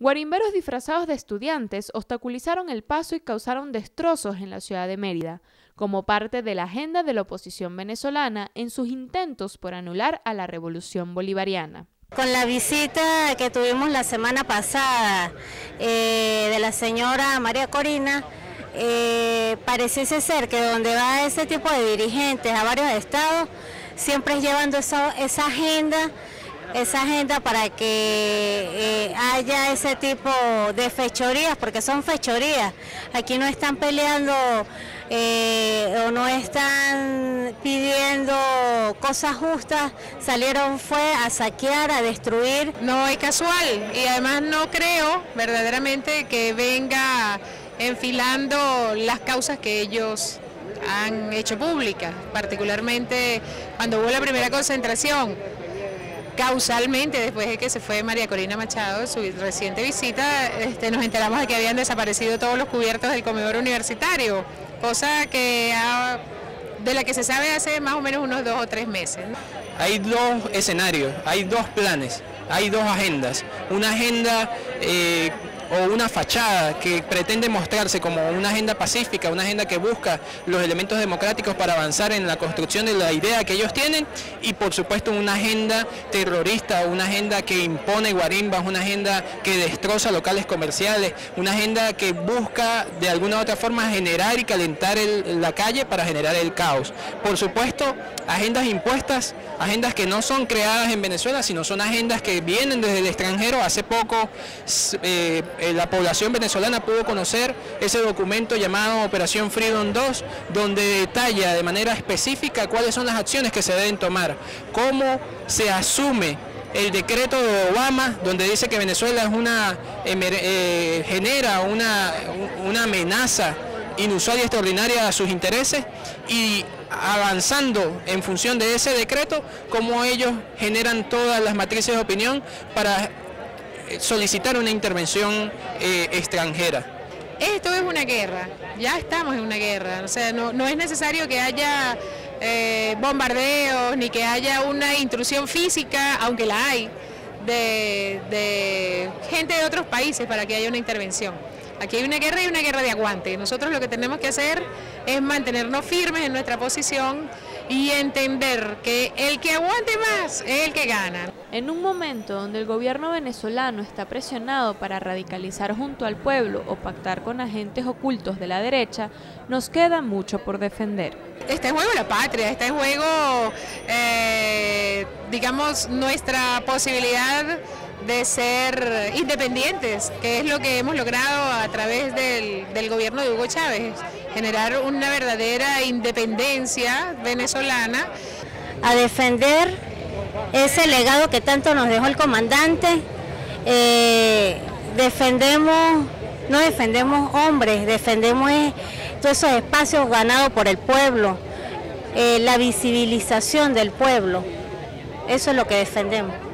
Guarimberos disfrazados de estudiantes obstaculizaron el paso y causaron destrozos en la ciudad de Mérida, como parte de la agenda de la oposición venezolana en sus intentos por anular a la revolución bolivariana. Con la visita que tuvimos la semana pasada eh, de la señora María Corina, eh, pareciese ser que donde va ese tipo de dirigentes a varios estados, siempre es llevando esa, esa agenda esa agenda para que eh, haya ese tipo de fechorías, porque son fechorías. Aquí no están peleando eh, o no están pidiendo cosas justas, salieron fue a saquear, a destruir. No es casual y además no creo verdaderamente que venga enfilando las causas que ellos han hecho públicas, particularmente cuando hubo la primera concentración Causalmente, después de que se fue María Corina Machado, su reciente visita, este, nos enteramos de que habían desaparecido todos los cubiertos del comedor universitario, cosa que de la que se sabe hace más o menos unos dos o tres meses. Hay dos escenarios, hay dos planes, hay dos agendas. Una agenda eh, o una fachada que pretende mostrarse como una agenda pacífica, una agenda que busca los elementos democráticos para avanzar en la construcción de la idea que ellos tienen y por supuesto una agenda terrorista, una agenda que impone guarimbas, una agenda que destroza locales comerciales, una agenda que busca de alguna u otra forma generar y calentar la calle para generar el caos. Por supuesto, agendas impuestas, agendas que no son creadas en Venezuela, sino son agendas que vienen desde el extranjero. Hace poco eh, eh, la población venezolana pudo conocer ese documento llamado Operación Freedom 2, donde detalla de manera específica cuáles son las acciones que se deben tomar, cómo se asume el decreto de Obama, donde dice que Venezuela eh, genera una, una amenaza inusual y extraordinaria a sus intereses y avanzando en función de ese decreto, cómo ellos generan todas las matrices de opinión para solicitar una intervención eh, extranjera. Esto es una guerra, ya estamos en una guerra, o sea, no, es necesario que haya eh, bombardeos ni que haya una intrusión física, aunque la hay, de, de gente de otros países para que haya una intervención. Aquí hay una guerra y una guerra de aguante. Nosotros lo que tenemos que hacer es mantenernos firmes en nuestra posición y entender que el que aguante más es el que gana. En un momento donde el gobierno venezolano está presionado para radicalizar junto al pueblo o pactar con agentes ocultos de la derecha, nos queda mucho por defender. Está en juego la patria, está en juego, eh, digamos, nuestra posibilidad de ser independientes, que es lo que hemos logrado a través del, del gobierno de Hugo Chávez generar una verdadera independencia venezolana. A defender ese legado que tanto nos dejó el comandante, eh, defendemos, no defendemos hombres, defendemos todos esos espacios ganados por el pueblo, eh, la visibilización del pueblo, eso es lo que defendemos.